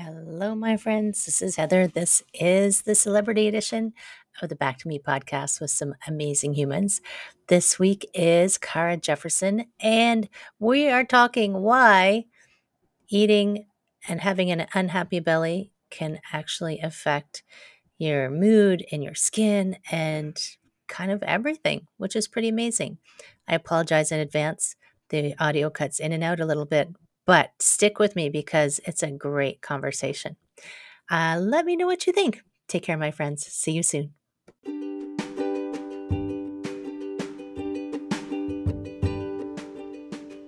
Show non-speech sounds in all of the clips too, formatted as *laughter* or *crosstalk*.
Hello, my friends. This is Heather. This is the celebrity edition of the Back to Me podcast with some amazing humans. This week is Khara Jefferson, and we are talking why eating and having an unhappy belly can actually affect your mood and your skin and kind of everything, which is pretty amazing. I apologize in advance. The audio cuts in and out a little bit, but stick with me because it's a great conversation. Uh, let me know what you think. Take care, my friends. See you soon.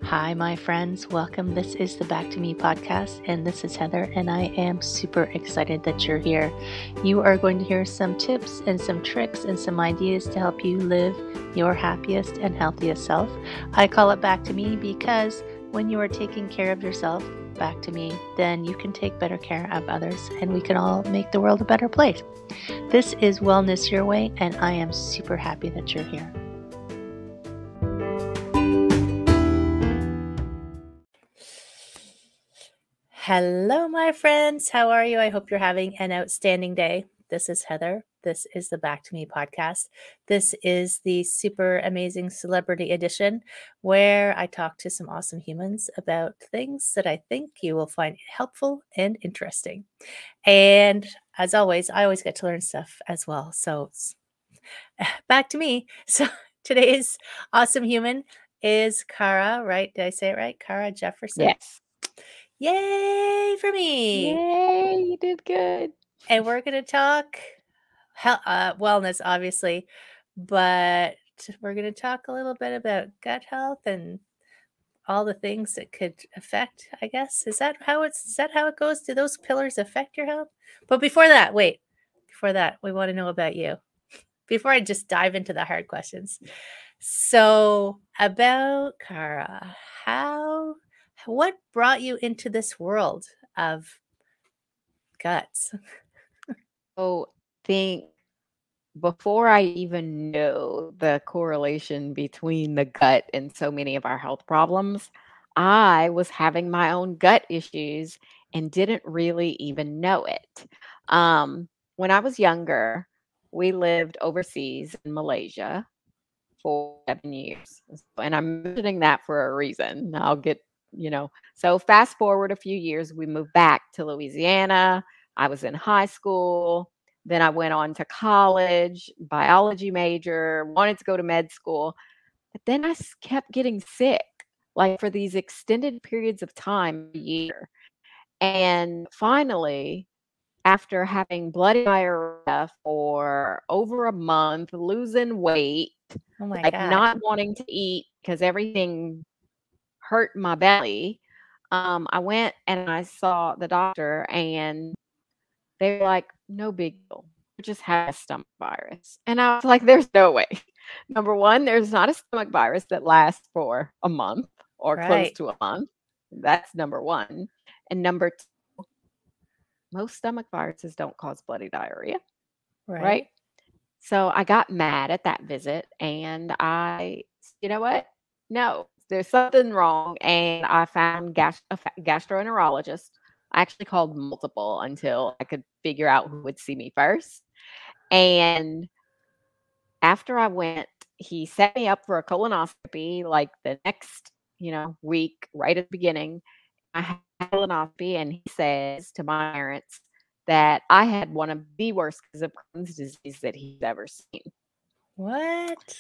Hi, my friends. Welcome. This is the Back to Me podcast, and this is Heather, and I am super excited that you're here. You are going to hear some tips and some tricks and some ideas to help you live your happiest and healthiest self. I call it Back to Me because when you are taking care of yourself, back to me, then you can take better care of others and we can all make the world a better place. This is Wellness Your Way, and I am super happy that you're here. Hello, my friends. How are you? I hope you're having an outstanding day. This is Heather. This is the Back to Me podcast. This is the super amazing celebrity edition where I talk to some awesome humans about things that I think you will find helpful and interesting. And as always, I always get to learn stuff as well. So *laughs* back to me. *laughs* So today's awesome human is Khara, right? Did I say it right? Khara Jefferson. Yes. Yay for me. Yay, you did good. And we're going to talk health, uh, wellness, obviously, but we're going to talk a little bit about gut health and all the things that could affect. I guess is that how it's is that how it goes? Do those pillars affect your health? But before that, wait. Before that, we want to know about you. Before I just dive into the hard questions. So, about Khara, how what brought you into this world of guts? *laughs* Think before I even know the correlation between the gut and so many of our health problems, I was having my own gut issues and didn't really even know it. Um, when I was younger, we lived overseas in Malaysia for seven years. And I'm mentioning that for a reason. I'll get, you know, so fast forward a few years, we moved back to Louisiana. I was in high school. Then I went on to college, biology major, wanted to go to med school. But then I kept getting sick, like for these extended periods of time, a year. And finally, after having bloody diarrhea for over a month, losing weight, Oh like god. not wanting to eat because everything hurt my belly, um, I went and I saw the doctor, and they were like, "No big deal. You just had a stomach virus." And I was like, "There's no way." *laughs* Number one, there's not a stomach virus that lasts for a month or close to a month. That's number one. And number two, most stomach viruses don't cause bloody diarrhea, Right. right? So I got mad at that visit and I, you know what? No, there's something wrong. And I found gas- a gastroenterologist. I actually called multiple until I could figure out who would see me first. And after I went, he set me up for a colonoscopy like the next, you know, week, right at the beginning. I had a colonoscopy, and he says to my parents that I had one of the worst cases of Crohn's disease that he's ever seen. What?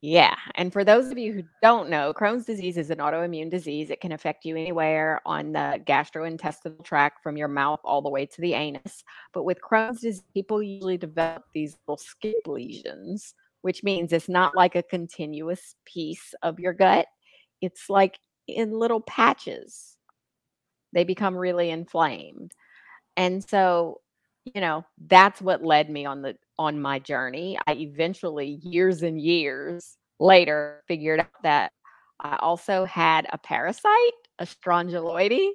Yeah. And for those of you who don't know, Crohn's disease is an autoimmune disease. It can affect you anywhere on the gastrointestinal tract from your mouth all the way to the anus. But with Crohn's disease, people usually develop these little skip lesions, which means it's not like a continuous piece of your gut, it's like in little patches. They become really inflamed. And so, you know, that's what led me on the on my journey. I eventually years and years later figured out that I also had a parasite, a strongyloides,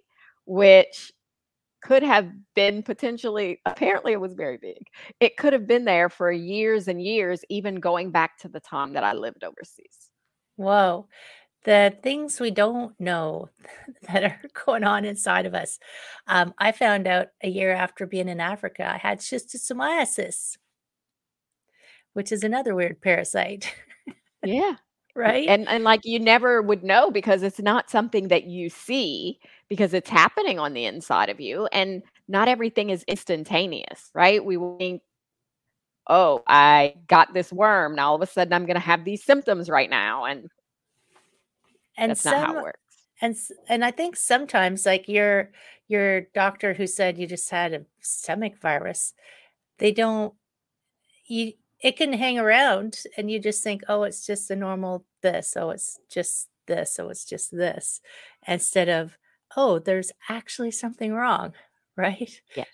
which could have been potentially apparently it was very big. It could have been there for years and years even going back to the time that I lived overseas. Whoa. the things we don't know *laughs* that are *laughs* going on inside of us. Um, I found out a year after being in Africa, I had schistosomiasis, which is another weird parasite, Yeah. *laughs* right? And and like you never would know because it's not something that you see because it's happening on the inside of you and not everything is instantaneous, right? We think, oh, I got this worm. Now all of a sudden I'm going to have these symptoms right now. And And that's not how it works. and and I think sometimes, like, your your doctor who said you just had a stomach virus, they don't you it can hang around and you just think, "Oh, it's just a normal this. Oh, it's just this. Oh, it's just this," instead of, "Oh, there's actually something wrong," *laughs* right? Yes.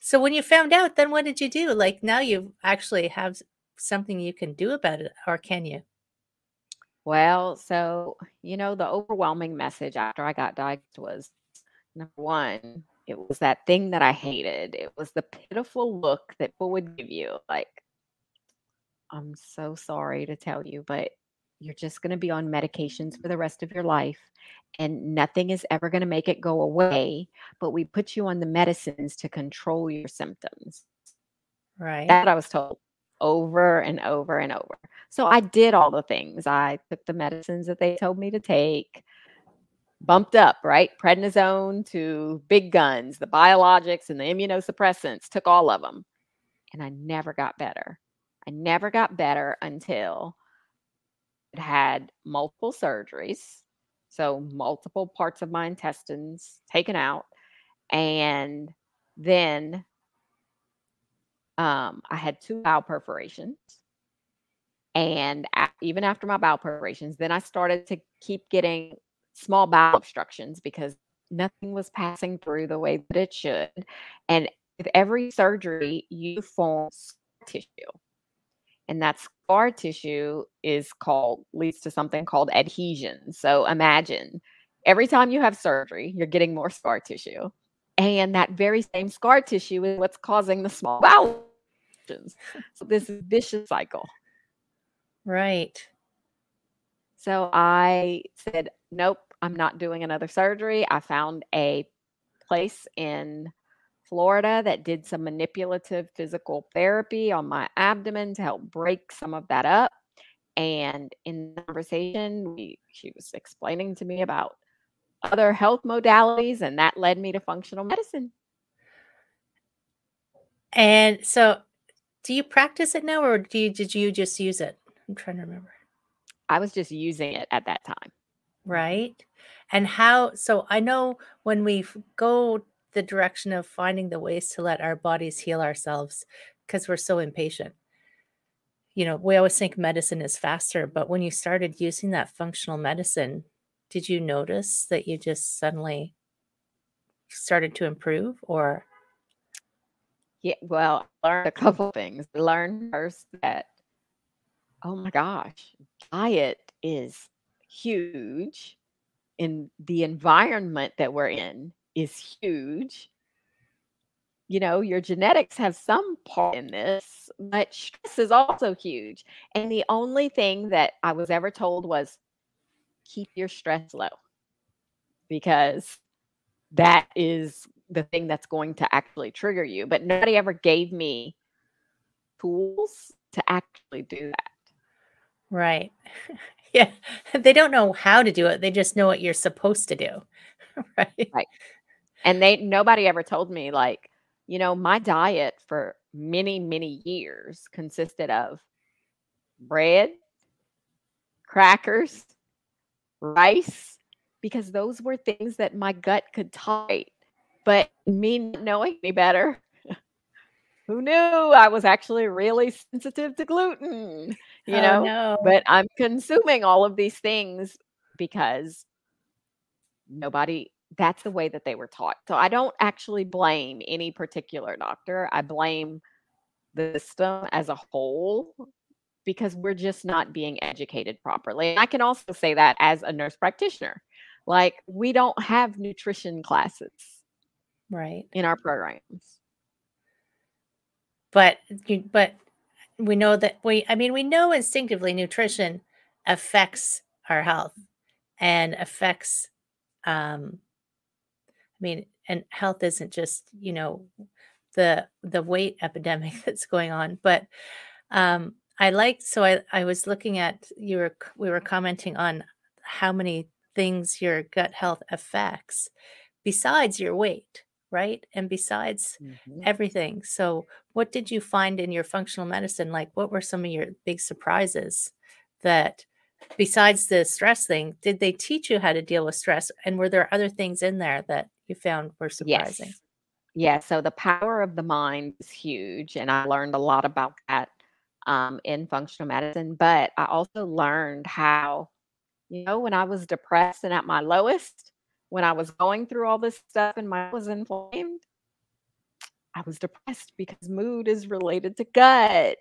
So when you found out, then what did you do? Like, now you actually have something you can do about it, or can you? Well, so, you know, the overwhelming message after I got diagnosed was number 1, it was that thing that I hated. It was the pitiful look that people would give you like, I'm so sorry to tell you, but you're just going to be on medications for the rest of your life and nothing is ever going to make it go away, but we put you on the medicines to control your symptoms. Right. That I was told over and over and over. So I did all the things. I took the medicines that they told me to take, bumped up, right? Prednisone to big guns, the biologics and the immunosuppressants, took all of them. And I never got better. I never got better until it had multiple surgeries. So multiple parts of my intestines taken out. And then um, I had 2 bowel perforations. And even after my bowel perforations, then I started to keep getting small bowel obstructions because nothing was passing through the way that it should. And with every surgery, you form scar tissue. And that scar tissue is called leads to something called adhesion. So imagine every time you have surgery, you're getting more scar tissue. And that very same scar tissue is what's causing the small bowel obstructions. So this vicious cycle. Right. So I said, "Nope, I'm not doing another surgery." I found a place in Florida that did some manipulative physical therapy on my abdomen to help break some of that up. And in the conversation, we she was explaining to me about other health modalities, and that led me to functional medicine. And so, do you practice it now, or do you did you just use it? I'm trying to remember. I was just using it at that time. Right? And how so I know when we go the direction of finding the ways to let our bodies heal ourselves because we're so impatient. You know, we always think medicine is faster, but when you started using that functional medicine, did you notice that you just suddenly started to improve, or Yeah, well, I learned a couple things. Learned first that oh my gosh, diet is huge, and the environment that we're in is huge. You know, your genetics have some part in this, but stress is also huge. And the only thing that I was ever told was, "Keep your stress low." Because that is the thing that's going to actually trigger you, but nobody ever gave me tools to actually do that. Right. *laughs* Yeah, they don't know how to do it, they just know what you're supposed to do, *laughs* right? Right. And they nobody ever told me, like, you know, my diet for many, many years consisted of bread crackers, rice, because those were things that my gut could tolerate. But me knowing any better, *laughs* who knew I was actually really sensitive to gluten, you Oh, know? no. But I'm consuming all of these things because nobody that's the way that they were taught. So I don't actually blame any particular doctor. I blame the system as a whole because we're just not being educated properly. And I can also say that as a nurse practitioner. Like, we don't have nutrition classes Right. in our programs. But but we know that we I mean, we know instinctively nutrition affects our health and affects um I mean, and health isn't just, you know, the the weight epidemic *laughs* that's going on, but um I liked so I I was looking at you were we were commenting on how many things your gut health affects besides your weight, right? And besides Mhm. everything. So, what did you find in your functional medicine? Like, what were some of your big surprises that, besides the stress thing, did they teach you how to deal with stress? And were there other things in there that you found were surprising? Yes. Yeah, so the power of the mind is huge, and I learned a lot about that, um, in functional medicine, but I also learned how, you know, when I was depressed and at my lowest, when I was going through all this stuff and my was inflamed, I was depressed because mood is related to gut,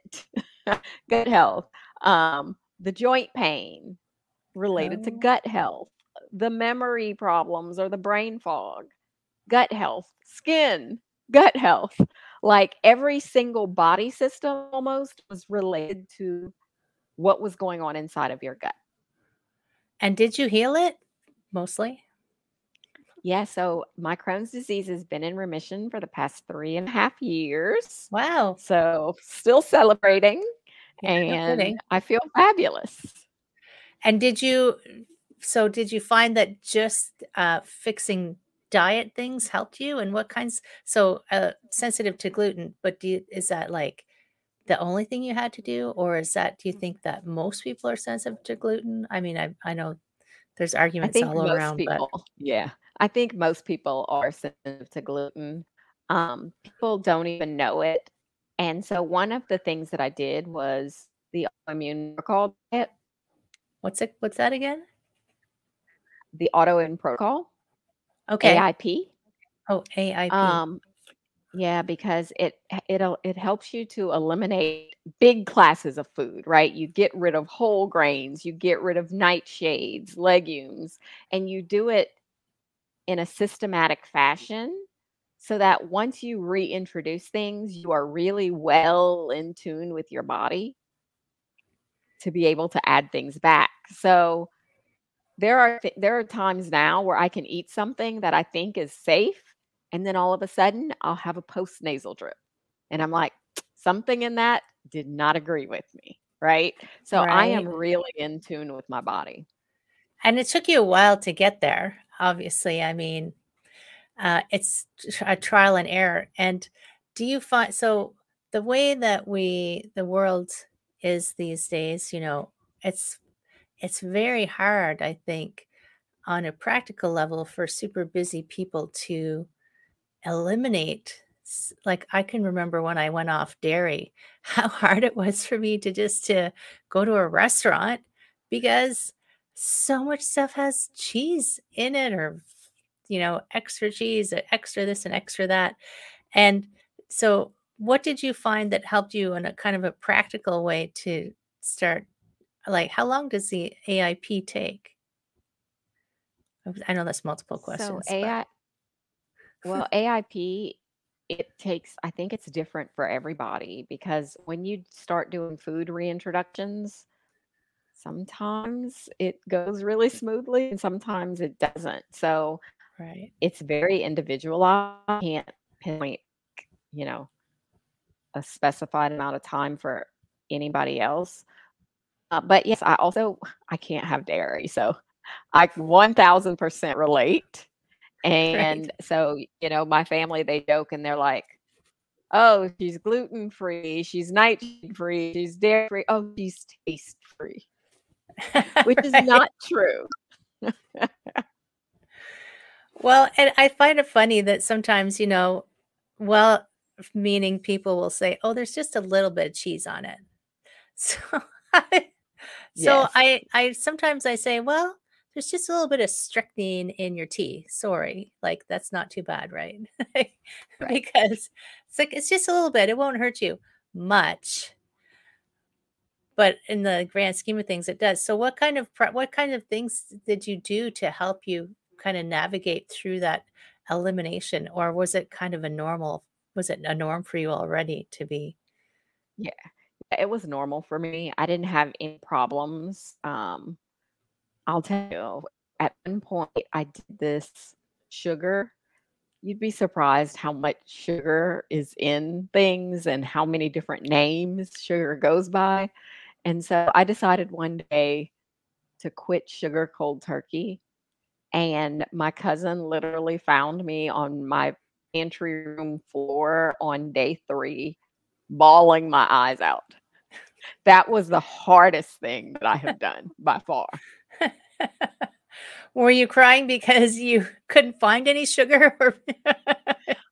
*laughs* gut health. Um, the joint pain related to Oh. gut health, the memory problems or the brain fog gut health, skin, gut health. Like every single body system almost was related to what was going on inside of your gut. And did you heal it mostly? Yeah, so my Crohn's disease has been in remission for the past three and a half years. Wow. So still celebrating Yeah, and kidding. I feel fabulous. And did you so did you find that just, uh, fixing diet things helped you? And what kinds so, uh, sensitive to gluten, but do you is that, like, the only thing you had to do? Or is that do you think that most people are sensitive to gluten? I mean, I I know there's I arguments think all around, but people yeah, I think most people are sensitive to gluten. Um, people don't even know it. And so one of the things that I did was the autoimmune protocol diet, what's it what's that again? the autoimmune protocol, Okay. AIP. Oh, AIP. Um, yeah, because it it'll it helps you to eliminate big classes of food, right? You get rid of whole grains, you get rid of nightshades, legumes, and you do it in a systematic fashion so that once you reintroduce things, you are really well in tune with your body to be able to add things back. So there are th- there are times now where I can eat something that I think is safe, and then all of a sudden I'll have a post nasal drip, and I'm like, something in that did not agree with me, right? So I am really in tune with my body. And it took you a while to get there, obviously. I mean, uh, it's a trial and error, and do you find so the way that we the world is these days, you know, it's it's very hard, I think, on a practical level for super busy people to eliminate like, I can remember when I went off dairy, *laughs* how hard it was for me to just to go to a restaurant because so much stuff has cheese in it or, you know, extra cheese, extra this and extra that, and so what did you find that helped you in a kind of a practical way to start like, how long does the AIP take? I know that's multiple So questions, but AI Well, *laughs* AIP, it takes I think it's different for everybody because when you start doing food reintroductions, sometimes it goes really smoothly and sometimes it doesn't. So Right. it's very individualized. I can't pinpoint, you know, a specified amount of time for anybody else. Uh, but yes, I also I can't have dairy, so I 1000% relate. *laughs* Right. And so, you know, my family, they joke and they're like, "Oh, she's gluten free, she's nightshade free, she's dairy free. Oh, she's taste free," *laughs* which is not true. *laughs* Well, and I find it funny that sometimes, you know, well meaning people will say, "Oh, there's just a little bit of cheese on it." *laughs* So I so Yes, I I sometimes I say, "Well, there's just a little bit of strychnine in your tea. Sorry. Like, that's not too bad, right?" right. Because it's like, "It's just a little bit. It won't hurt you much." But in the grand scheme of things, it does. So what kind of what kind of things did you do to help you kinda navigate through that elimination? Or was it kind of a normal was it a norm for you already to be Yeah, it was normal for me. I didn't have any problems. Um, I'll tell you, at one point, I did this sugar you'd be surprised how much sugar is in things and how many different names sugar goes by. And so I decided one day to quit sugar cold turkey. And my cousin literally found me on my pantry room floor on day three, bawling my eyes out. That was the hardest thing that I have done by far. *laughs* Were you crying because you couldn't find any sugar?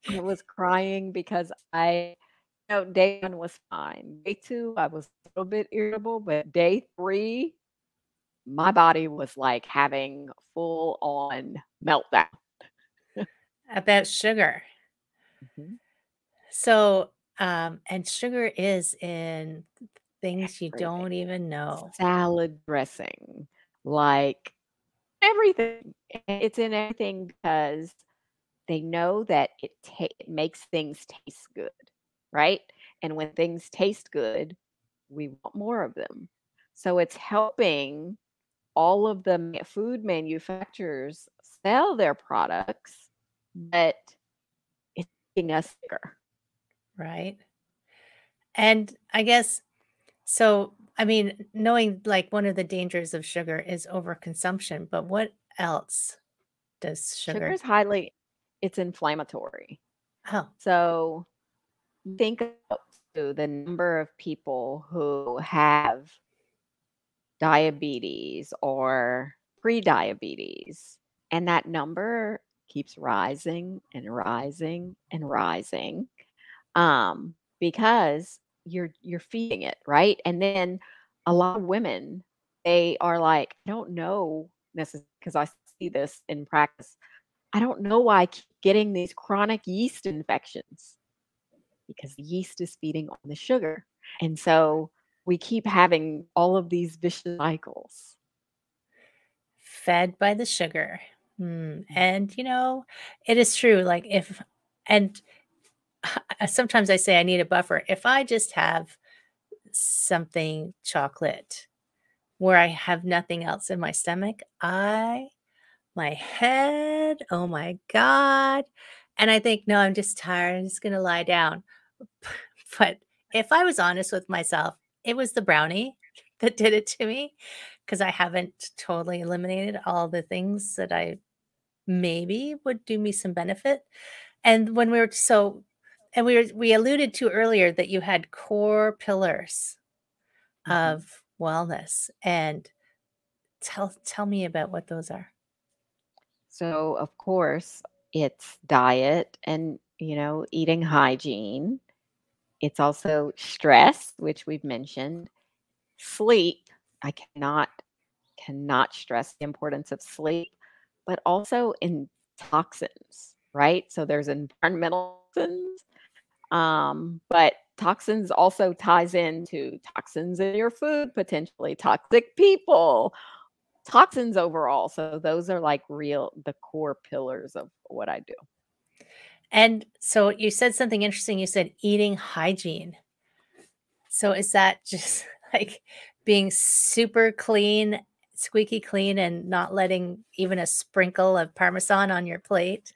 I was crying because I, know, day one was fine. Day two, I was a little bit irritable, but day three, my body was like having full on meltdown. About sugar. Mhm. So, um, and sugar is in things you don't even know. Salad dressing, like everything. It's in everything because they know that it ta it makes things taste good, right? And when things taste good, we want more of them. So it's helping all of the food manufacturers sell their products, but it's making us sicker. Right. And I guess so, I mean, knowing like one of the dangers of sugar is overconsumption, but what else does Sugar sugar is highly it's inflammatory. Oh, So think about to the number of people who have diabetes or pre-diabetes, and that number keeps rising and rising and rising, um, because you're you're feeding it, right? And then a lot of women, they are like, "I don't know because I see this in practice. I don't know why I keep getting these chronic yeast infections." Because the yeast is feeding on the sugar. And so we keep having all of these vicious cycles. fed by the sugar. Mm. And you know, it is true. Like if and sometimes I say I need a buffer. If I just have something chocolate where I have nothing else in my stomach, I my head, oh my God. And I think, no, I'm just tired. I'm just gonna lie down. *laughs* But if I was honest with myself, it was the brownie *laughs* that did it to me because I haven't totally eliminated all the things that I maybe would do me some benefit. And when we were so and we were we alluded to earlier that you had core pillars Mhm. of wellness and tell tell me about what those are. So, of course, it's diet and, you know, eating hygiene. It's also stress, which we've mentioned. Sleep. I cannot cannot stress the importance of sleep, but also in toxins, right? So there's environmental toxins, um, but toxins also ties into toxins in your food, potentially toxic people, toxins overall. So those are like real the core pillars of what I do. And so you said something interesting. You said eating hygiene. So is that *laughs* just like being super clean, squeaky clean, and not letting even a sprinkle of parmesan on your plate?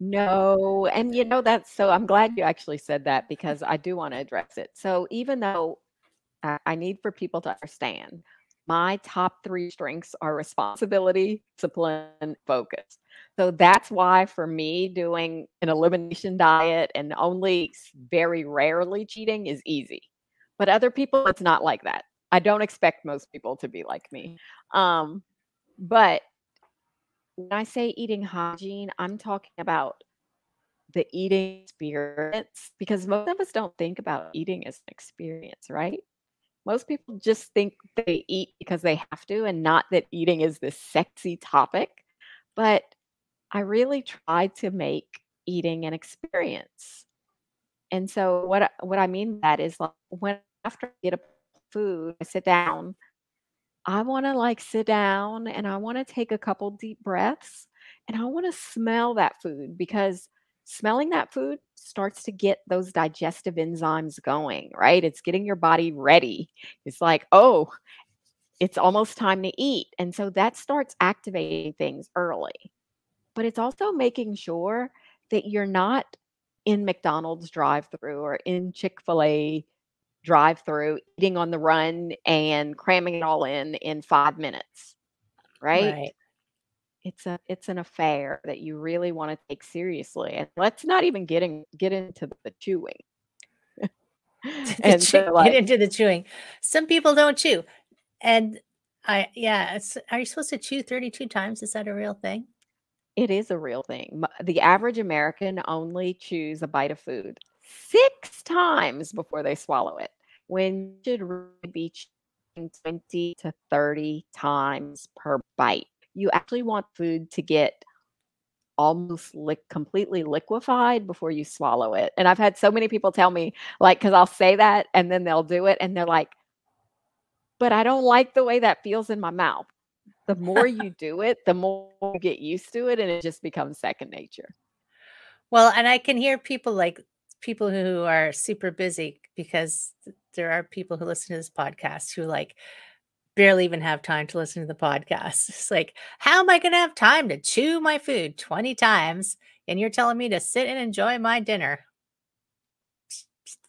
No, and you know that's so I'm glad you actually said that because I do want to address it. So even though I need for people to understand, my top 3 strengths are responsibility, discipline, and focus. So that's why for me doing an elimination diet and only very rarely cheating is easy. But other people it's not like that. I don't expect most people to be like me. Um, but when I say eating hygiene, I'm talking about the eating experience because most of us don't think about eating as an experience, right? Most people just think they eat because they have to and not that eating is this sexy topic. But I really try to make eating an experience. And so what what I mean by that is like when after I get a food, I sit down I wanna, like, sit down and I wanna take a couple deep breaths, and I wanna smell that food because smelling that food starts to get those digestive enzymes going, right? It's getting your body ready. It's like, "Oh" it's almost time to eat. And so that starts activating things early. But it's also making sure that you're not in McDonald's drive-through or in Chick-fil-A drive-through eating on the run and cramming it all in in 5 minutes. Right? Right. It's a it's an affair that you really wanna take seriously, and let's not even getting get into the chewing. *laughs* *laughs* And chew so, get into the chewing. Some people don't chew, and I yeah, it's are you supposed to chew 32 times? Is that a real thing? It is a real thing. The average American only chews a bite of food 6 times before they swallow it, when should be chewing 20 to 30 times per bite. You actually want food to get almost liq completely liquefied before you swallow it, and I've had so many people tell me, like, because I'll say that, and then they'll do it, and they're like "But I don't like the way that feels in my mouth." The more you do it, the more you get used to it, and it just becomes second nature. Well, and I can hear people, like, people who are super busy because there are people who listen to this podcast who, like, barely even have time to listen to the podcast. *laughs* It's like, "How am I gonna have time to chew my food 20 times, and you're telling me to sit and enjoy my dinner?"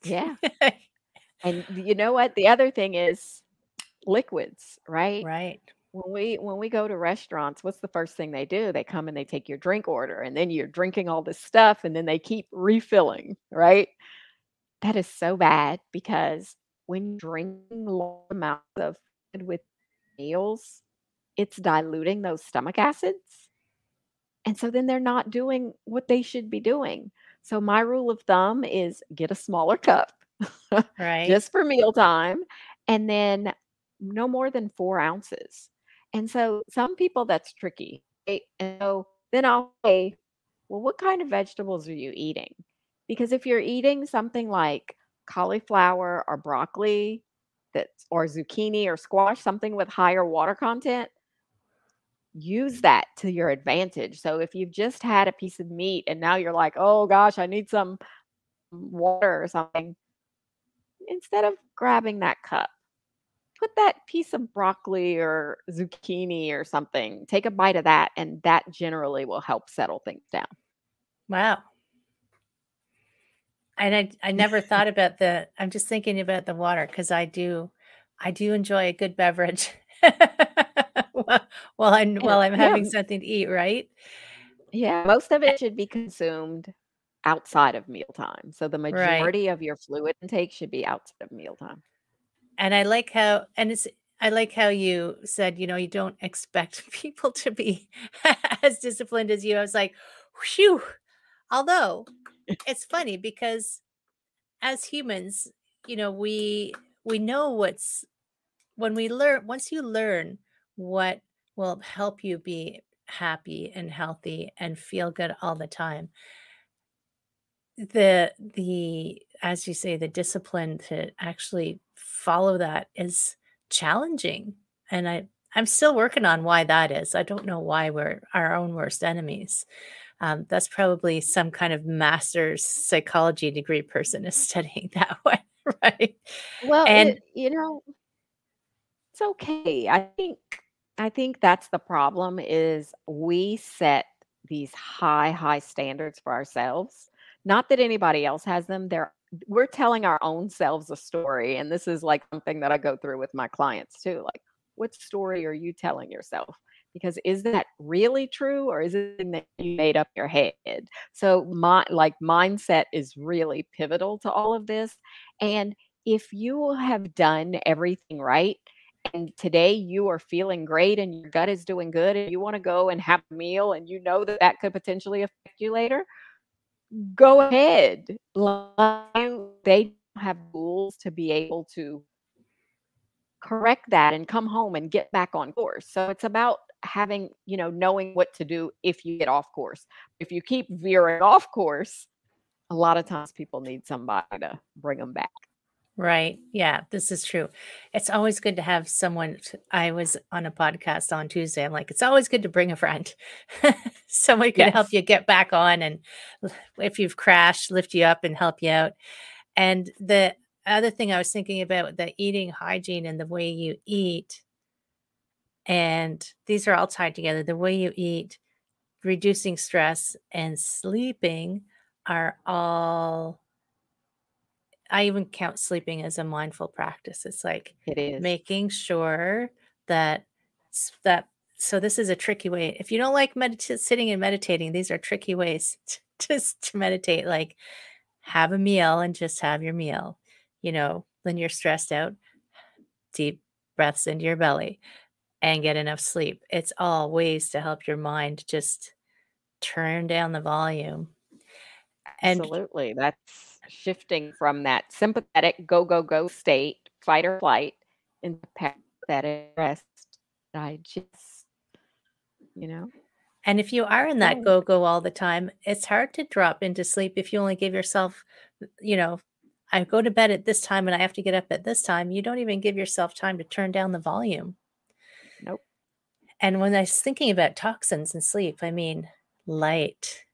Yeah. *laughs* And you know what? The other thing is liquids, right? Right. When we when we go to restaurants, what's the first thing they do? They come and they take your drink order, and then you're drinking all this stuff, and then they keep refilling, right? That is so bad because when drinking large amounts of food with meals, it's diluting those stomach acids. And so then they're not doing what they should be doing. So my rule of thumb is get a smaller cup *laughs* Right. just for mealtime, and then no more than 4 ounces. And so some people that's tricky, right? And so then I'll say, "Well, what kind of vegetables are you eating?" Because if you're eating something like cauliflower or broccoli that's or zucchini or squash, something with higher water content use that to your advantage. So if you've just had a piece of meat and now you're like, "Oh gosh, I need some water or something." Instead of grabbing that cup, put that piece of broccoli or zucchini or something, take a bite of that, and that generally will help settle things down. Wow. And I I never thought *laughs* about the I'm just thinking about the water because I do I do enjoy a good beverage *laughs* while I'm Yeah, while I'm having m something to eat, right? Yeah, most of it should be consumed outside of mealtime. So the Right. majority of your fluid intake should be outside of mealtime. And I like how and it's I like how you said, you know, you don't expect *laughs* people to be *laughs* as disciplined as you. I was like, "Whew." Although, it's funny because as humans, you know, we we know what's when we learn once you learn what will help you be happy and healthy and feel good all the time the the as you say, the discipline to actually follow that is challenging, and I I'm still working on why that is. I don't know why we're our own worst enemies. Um, that's probably some kind of master's psychology degree person is *laughs* studying that one, *laughs* right? Well, And it you know it's okay. I think I think that's the problem is we set these high, high standards for ourselves. Not that anybody else has them, they're we're telling our own selves a story, and this is, like, something that I go through with my clients too, like, "What story are you telling yourself? Because is that really true, or is it that you made up your head?" So my like, mindset is really pivotal to all of this, and if you have done everything right, and today you are feeling great and your gut is doing good and you wanna go and have a meal and you know that that could potentially affect you later, go ahead. They have tools to be able to correct that and come home and get back on course. So it's about having you know, knowing what to do if you get off course. If you keep veering off course, a lot of times people need somebody to bring them back. Right, yeah, this is true. It's always good to have someone I was on a podcast on Tuesday, I'm like, "It's always good to bring a friend." *laughs* Someone can help you get back on and if you've crashed, lift you up and help you out. And the other thing I was thinking about, the eating hygiene and the way you eat And these are all tied together. The way you eat, reducing stress, and sleeping are all I even count sleeping as a mindful practice. It's like It is. making sure that that so this is a tricky way. If you don't like sitting and meditating, these are tricky ways *laughs* t just to meditate, like, have a meal and just have your meal. You know, when you're stressed out, deep breaths into your belly and get enough sleep. It's all ways to help your mind just turn down the volume. And Absolutely. That's shifting from that sympathetic go, go, go state, fight or flight, into parasympathetic rest, digest, you know? And if you are in that Oh. go-go all the time, it's hard to drop into sleep if you only give yourself, you know, "I go to bed at this time and I have to get up at this time." You don't even give yourself time to turn down the volume. Nope. And when I was thinking about toxins and sleep, I mean, light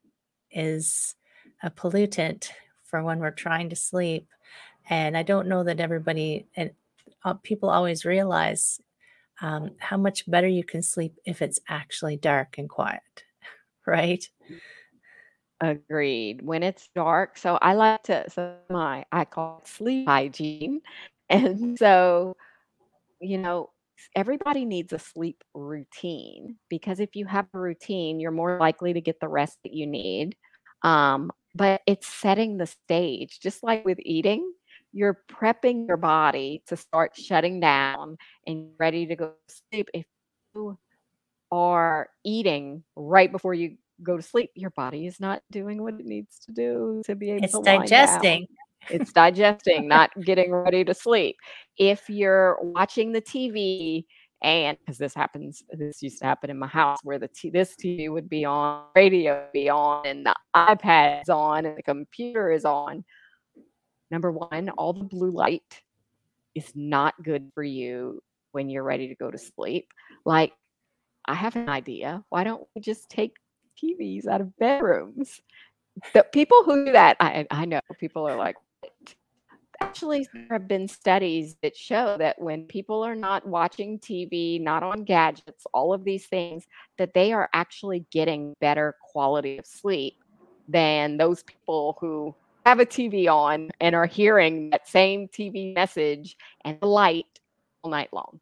is a pollutant for when we're trying to sleep, and I don't know that everybody and uh, people always realize, um, how much better you can sleep if it's actually dark and quiet, *laughs* right? Agreed. When it's dark so I like to so my I call it sleep hygiene, *laughs* and so, you know, everybody needs a sleep routine, because if you have a routine, you're more likely to get the rest that you need, um, but it's setting the stage, just like with eating, you're prepping your body to start shutting down and ready to go to sleep. If you are eating right before you go to sleep, your body is not doing what it needs to do to be able It's to down. digesting. It's digesting, not *laughs* getting ready to sleep. If you're watching the TV and 'cause this happens this used to happen in my house where the T this TV would be on, radio be on, and the iPad is on, and the computer is on. Number 1, all the blue light is not good for you when you're ready to go to sleep. Like, I have an idea, why don't we just take TVs out of bedrooms? The people who do that, I I know people are like? Actually, there have been studies that show that when people are not watching TV, not on gadgets, all of these things, that they are actually getting better quality of sleep than those people who have a TV on and are hearing that same TV message and light all night long.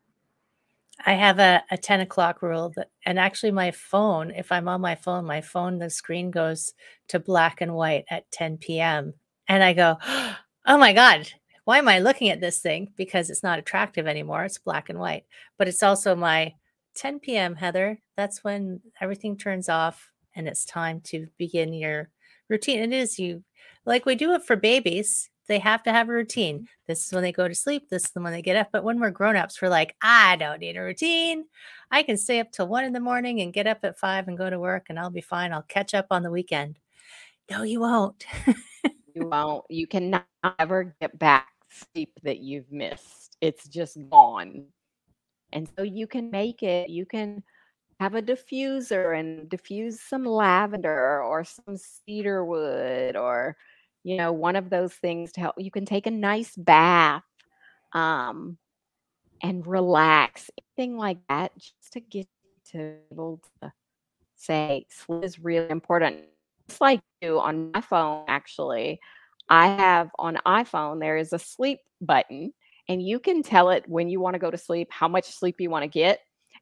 I have a a 10 o'clock rule that and actually my phone, if I'm on my phone, my phone, the screen goes to black and white at 10 PM, and I go, "Oh my god, why am I looking at this thing?" Because it's not attractive anymore, it's black and white, but it's also my, "10 PM, Heather, that's when everything turns off, and it's time to begin your routine." It is you like, we do it for babies, they have to have a routine. This is when they go to sleep, this is when they get up, but when we're grown-ups, we're like, "I don't need a routine. I can stay up till 1 in the morning and get up at 5 and go to work, and I'll be fine, I'll catch up on the weekend." No, you won't. *laughs* You won't. You cannot ever get back sleep that you've missed. It's just gone. And so you can make it you can have a diffuser and diffuse some lavender or some cedar wood or, you know, one of those things to help you can take a nice bath, um, and relax, anything like that just to get to able to say sleep is really important. Just like you on my phone, actually, I have on iPhone, there is a sleep button, and you can tell it when you wanna go to sleep, how much sleep you wanna get,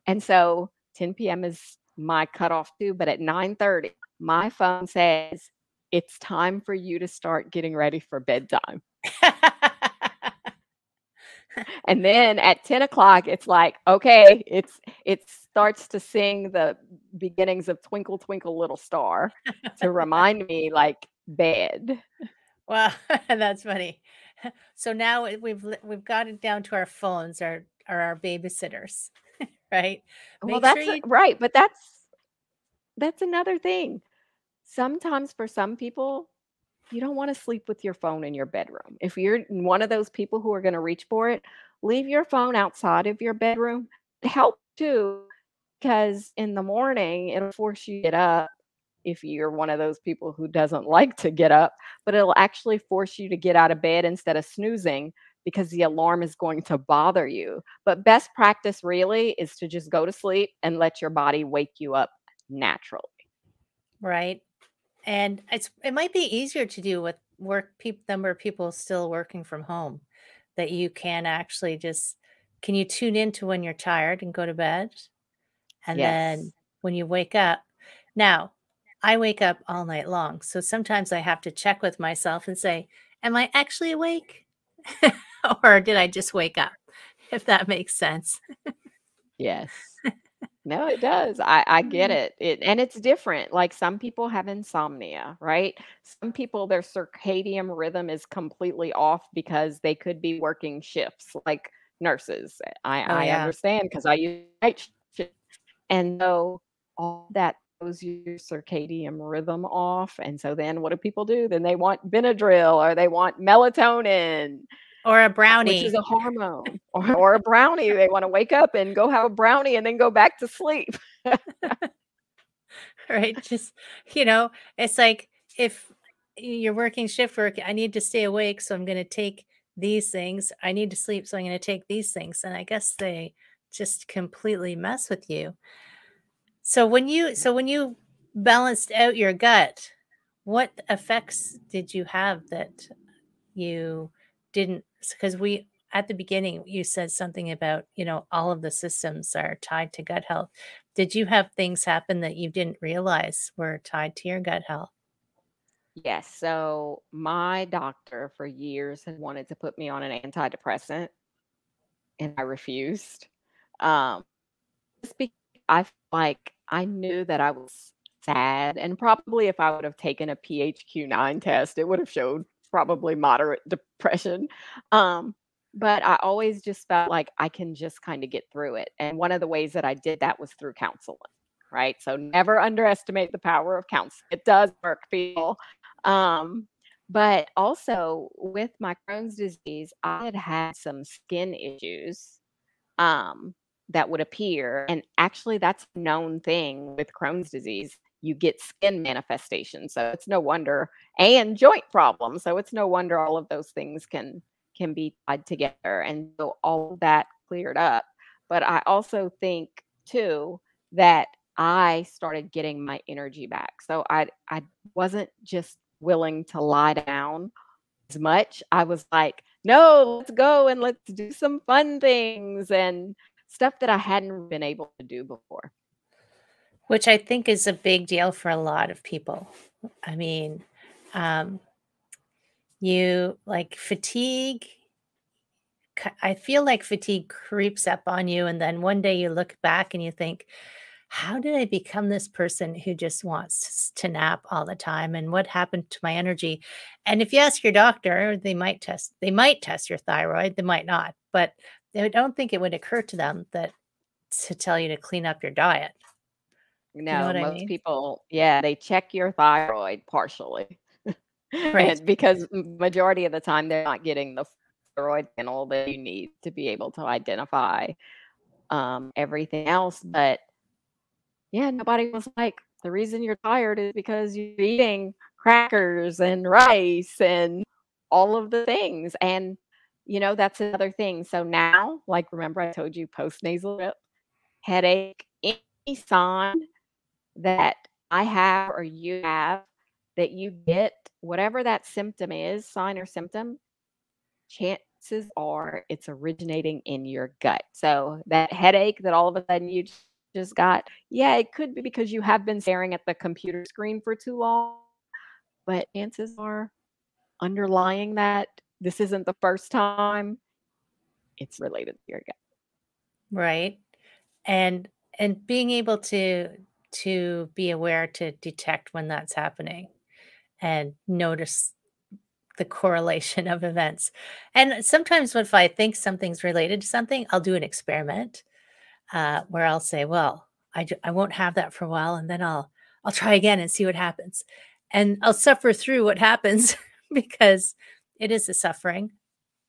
and so 10 PM is my cutoff too, but at 9:30, my phone says, "It's time for you to start getting ready for bedtime." *laughs* And then at 10 o'clock, it's like, "Okay," it's it starts to sing the beginnings of "Twinkle Twinkle Little Star" to remind me, like, bed. Well, *laughs* that's funny. So now, we've we've got it down to our phones are are our babysitters, *laughs* right? Well, Make sure that's a you right, but that's that's another thing. Sometimes for some people, you don't wanna sleep with your phone in your bedroom. If you're one of those people who are gonna reach for it, leave your phone outside of your bedroom. Help too, because in the morning, it'll force you to get up if you're one of those people who doesn't like to get up, but it'll actually force you to get out of bed instead of snoozing because the alarm is going to bother you. But best practice really is to just go to sleep and let your body wake you up naturally. Right. And it's it might be easier to do with work peop number of people still working from home that you can actually just can you tune into when you're tired and go to bed? And then when you wake up now, I wake up all night long, so sometimes I have to check with myself and say, "Am I actually awake? *laughs* Or did I just wake up?" If that makes sense. Yes. No, it does. I I get Mm. it. It and it's different. Like some people have insomnia, right? Some people their circadian rhythm is completely off because they could be working shifts like nurses. I Oh, I yeah. understand 'cause I use night shift. And so all that throws your circadian rhythm off, and so then what do people do? Then they want Benadryl or they want melatonin, Or a uh, brownie, which is a hormone, or *laughs* or a brownie. They wanna wake up and go have a brownie and then go back to sleep. *laughs* Right, just you know, it's like if you're working shift work, I need to stay awake, so I'm gonna take these things. I need to sleep, so I'm gonna take these things, and I guess they just completely mess with you. So when you so when you balanced out your gut, what effects did you have that you didn't because we at the beginning, you said something about, you know, all of the systems are tied to gut health. Did you have things happen that you didn't realize were tied to your gut health? Yes, so my doctor for years had wanted to put me on an antidepressant and I refused. Um, just be I like, I knew that I was sad, and probably if I would have taken a PHQ-9 test, it would have showed probably moderate depression. Um, but I always just felt like I can just kinda get through it, and one of the ways that I did that was through counseling, right? So never underestimate the power of counseling. it does work, people. Um, but also with my Crohn's disease, I had had some skin issues, um, that would appear, and actually that's a known thing with Crohn's disease. You get skin manifestations, so it's no wonder and joint problems, so it's no wonder all of those things can can be tied together, and so all that cleared up. But I also think too that I started getting my energy back. So I I wasn't just willing to lie down as much. I was like, "No, let's go and let's do some fun things," and stuff that I hadn't been able to do before. Which I think is a big deal for a lot of people. I mean, um you like, fatigue I feel like fatigue creeps up on you, and then one day you look back and you think, "How did I become this person who just wants to nap all the time, and what happened to my energy?" And if you ask your doctor, they might test they might test your thyroid, they might not, but they don't think it would occur to them that to tell you to clean up your diet. Do you know No, I most mean? people yeah, they check your thyroid partially. *laughs* Right. Because majority of the time, they're not getting the thyroid panel that you need to be able to identify, um, everything else, but yeah, nobody was like, "The reason you're tired is because you're eating crackers and rice and all of the things," and, you know, that's another thing. So now, like, remember I told you postnasal drip, headache, any sign that I have or you have that you get, whatever that symptom is, sign or symptom, chances are it's originating in your gut. So that headache that all of a sudden you just got, yeah, it could be because you have been staring at the computer screen for too long, but chances are underlying that, this isn't the first time, it's related to your gut. Right, and and being able to to be aware to detect when that's happening and notice the correlation *laughs* of events. And sometimes if I think something's related to something, I'll do an experiment, uh, where I'll say, "Well, I, I won't have that for a while, and then I'll I'll try again and see what happens." And I'll suffer through what *laughs* happens because it is a suffering,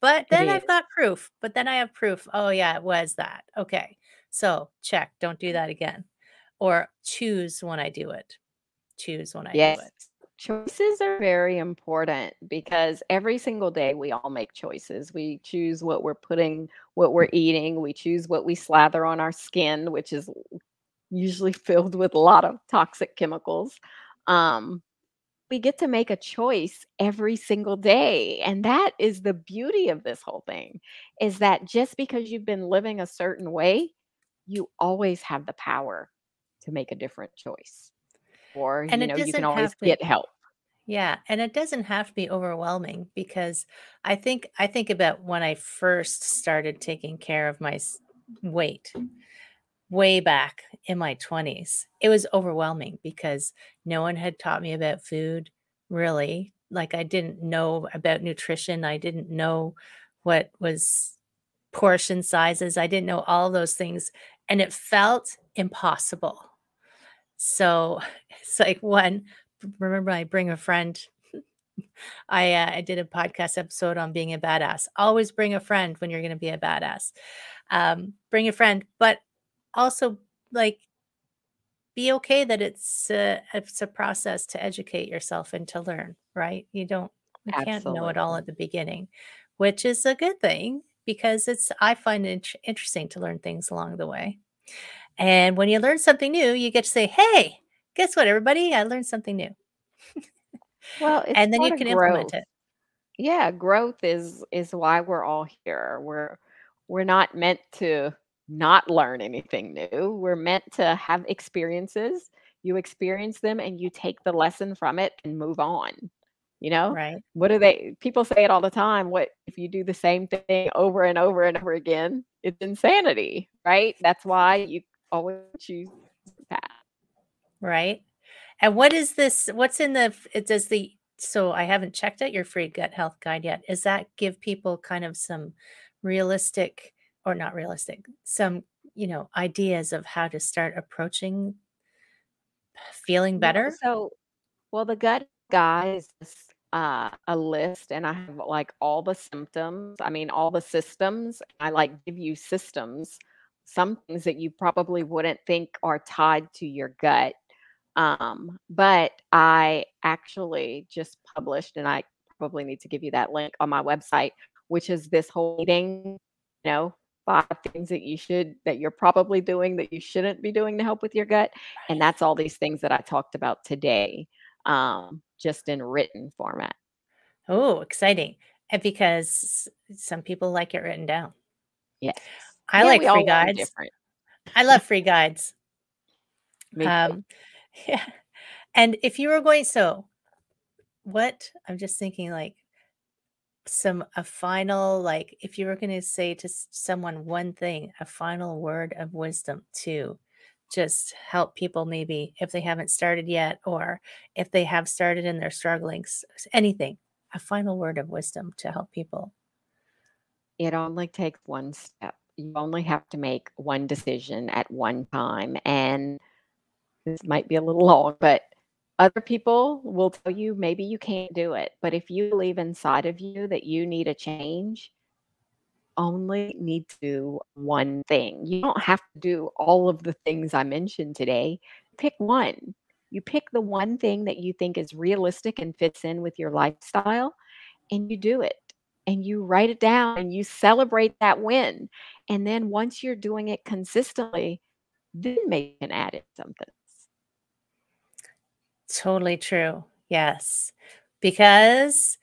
but then I've got proof, but then I have proof, "Oh, yeah, it was that. Okay, so check, don't do that again." Or choose when I do it. Choose when I do it. Choices are very important because every single day we all make choices. We choose what we're putting what we're eating, we choose what we slather on our skin, which is usually *laughs* filled with a lot of toxic chemicals. Um, we get to make a choice every single day, and that is the beauty of this whole thing, is that just because you've been living a certain way, you always have the power to make a different choice. Or, And you know, you can always to get help. Yeah, and it doesn't have to be overwhelming because I think I think about when I first started taking care of my weight way back in my 20s. It was overwhelming because no one had taught me about food, really. Like, I didn't know about nutrition, I didn't know what was portion sizes, I didn't know all those things, and it felt impossible. So, *laughs* it's like, one, remember I bring a friend *laughs* I, uh, I did a podcast episode on being a badass. Always bring a friend when you're gonna be a badass. Um, bring a friend, but also, like be okay that it's a it's a process to educate yourself and to learn, right? You don't you can't know it all at the beginning, which is a good thing because it's I find it interesting to learn things along the way. And when you learn something new, you get to say, "Hey, guess what, everybody? I learned something new." Well, And then you can implement it. Yeah, growth is is why we're all here. We're we're not meant to not learn anything new. We're meant to have experiences. You experience them and you take the lesson from it and move on. You know? Right. What do they people say it all the time, what if you do the same thing over and over and over again, it's insanity, right? That's why you always choose that. Right? And what is this what's in the it does the so I haven't checked out your free gut health guide yet. Does that give people kind of some realistic or not realistic, some, you know, ideas of how to start approaching feeling better? so well, the gut guide is uh, a list, and I have, like, all the symptoms, I mean, all the systems. I, like, give you systems, some things that you probably wouldn't think are tied to your gut. Um, but I actually just published, and I probably need to give you that link on my website, which is this whole eating, you know, 5 things that you should that you're probably doing that you shouldn't be doing to help with your gut, and that's all these things that I talked about today, um, just in written format. Oh, exciting. And because some people like it written down. Yes. I Yeah, like free guides. I love free guides. Um, *laughs* yeah. And if you were going so what I'm just thinking, like some a final like, if you were gonna say to someone one thing, a final word of wisdom to just help people maybe if they haven't started yet or if they have started and they're struggling, anything, a final word of wisdom to help people. It only takes 1 step. You only have to make 1 decision at 1 time, and this might be a little *laughs* long, but other people will tell you maybe you can't do it, but if you believe inside of you that you need a change only need to do 1 thing. You don't have to do all of the things I mentioned today. Pick 1. You pick the 1 thing that you think is realistic and fits in with your lifestyle, and you do it, and you write it down, and you celebrate that win, and then once you're doing it consistently, then you can add in something. Totally true. Yes. Because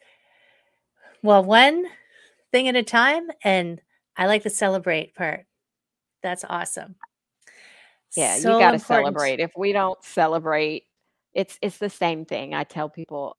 well, 1 thing at a time, and I like the celebrate part. That's awesome. Yeah, you gotta celebrate. If we don't celebrate, it's it's the same thing. I tell people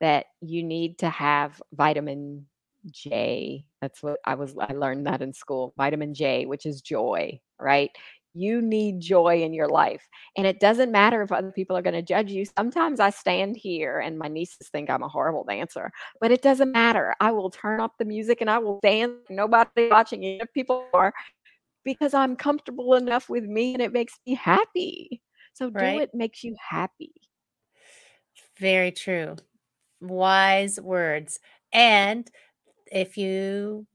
that you need to have vitamin J. That's what I was I learned that in school. Vitamin J, which is joy, right? You need joy in your life, and it doesn't matter if other people are gonna judge you. Sometimes I stand here and my nieces think I'm a horrible dancer, but it doesn't matter. I will turn off the music and I will dance, nobody watching, even if people are, because I'm comfortable enough with me and it makes me happy. So do Right? what makes you happy. Very true. Wise words. And if you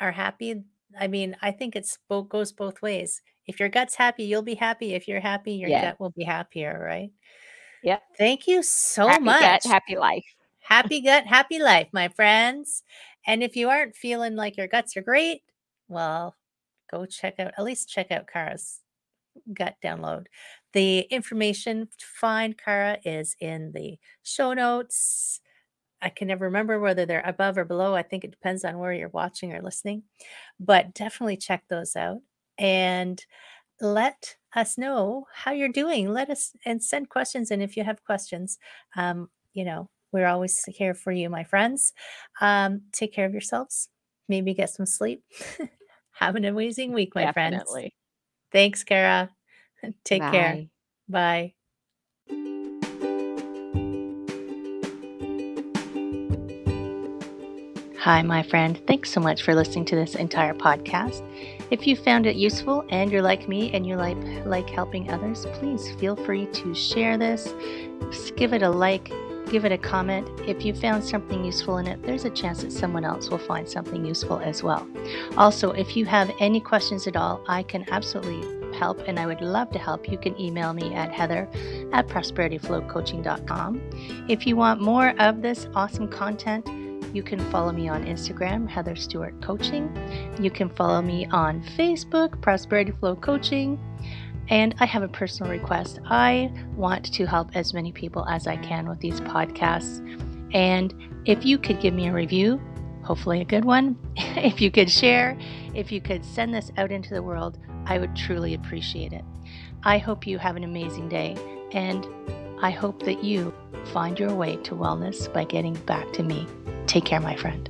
are happy, I mean, I think it's both goes both ways. If your gut's happy, you'll be happy. If you're happy, your Yeah. gut will be happier, right? Yep. Thank you so happy much. Gut, happy life. *laughs* happy gut, happy life, my friends. And if you aren't feeling like your guts are great, well, go check out, at least check out Khara's gut download. The information to find Kara is in the show notes. I can never remember whether they're above or below. I think it depends on where you're watching or listening, but definitely check those out and let us know how you're doing. Let us and send questions. And if you have questions, um, you know, we're always here for you, my friends. Um, take care of yourselves. Maybe get some sleep. *laughs* have an amazing week, my Definitely. friends. Thanks, Khara. *laughs* Take care. Bye. Bye. Hi, my friend. Thanks so much for listening to this entire podcast. If you found it useful and you're like me and you like like helping others, please feel free to share this. Give it a like, give it a comment. If you found something useful in it, there's a chance that someone else will find something useful as well. Also, if you have any questions at all, I can absolutely help and I would love to help. You can email me at heather at prosperityflowcoaching.com. If you want more of this awesome content, you can follow me on Instagram, Heather Stewart Coaching. You can follow me on Facebook, Prosperity Flow Coaching. And I have a personal request. I want to help as many people as I can with these podcasts. And if you could give me a review, hopefully a good one, *laughs* if you could share, if you could send this out into the world, I would truly appreciate it. I hope you have an amazing day. And I hope that you find your way to wellness by getting back to me. Take care, my friend.